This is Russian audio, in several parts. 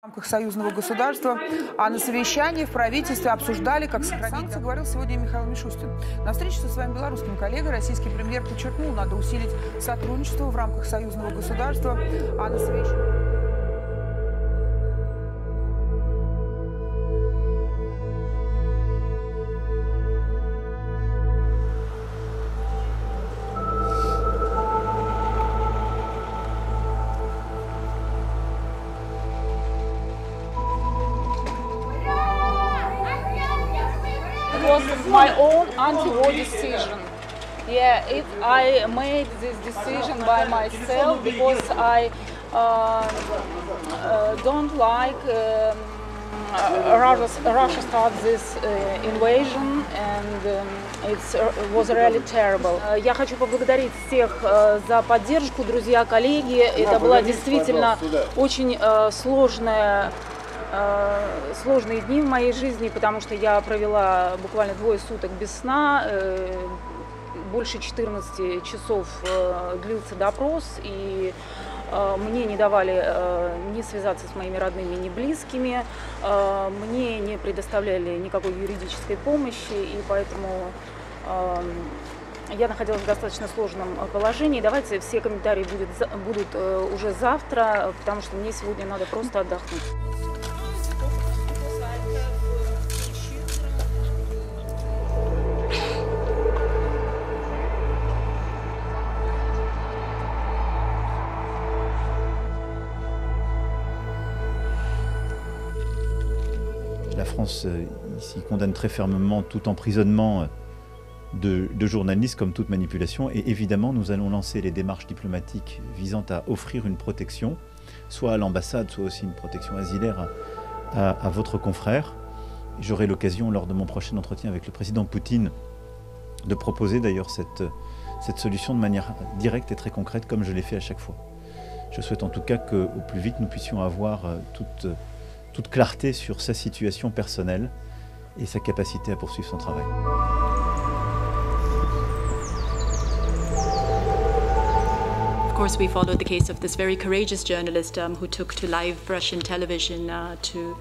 в рамках союзного государства, а на совещании в правительстве обсуждали, как сохранить санкции, говорил сегодня Михаил Мишустин. На встрече со своим белорусским коллегой российский премьер подчеркнул, надо усилить сотрудничество в рамках союзного государства, а на совещании... was my own anti-war decision. Yeah, if I made this decision by myself because I uh, uh, don't like um, Russia, Russia started this uh, invasion and um, it was really terrible. Я хочу поблагодарить всех за поддержку, друзья, коллеги. Это была действительно очень сложная сложные дни в моей жизни, потому что я провела буквально двое суток без сна, больше 14 часов длился допрос, и мне не давали ни связаться с моими родными, ни близкими, мне не предоставляли никакой юридической помощи, и поэтому я находилась в достаточно сложном положении. Давайте все комментарии будут уже завтра, потому что мне сегодня надо просто отдохнуть. La France ici condamne très fermement tout emprisonnement de, de, journalistes comme toute manipulation et évidemment nous allons lancer les démarches diplomatiques visant à offrir une protection, soit à l'ambassade, soit aussi une protection asilaire à, votre confrère. J'aurai l'occasion lors de mon prochain entretien avec le président Poutine de proposer d'ailleurs cette, cette solution de manière directe et très concrète comme je l'ai fait à chaque fois. Je souhaite en tout cas qu'au plus vite nous puissions avoir toute toute clarté sur sa situation personnelle et sa capacité à poursuivre son travail. Of course, we followed the case of this very courageous journalist um, who took to live Russian television uh, to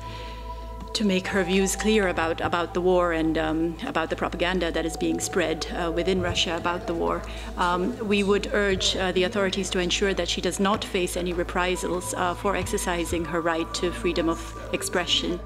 to make her views clear about, about the war and um, about the propaganda that is being spread uh, within Russia about the war. Um, we would urge uh, the authorities to ensure that she does not face any reprisals uh, for exercising her right to freedom of expression.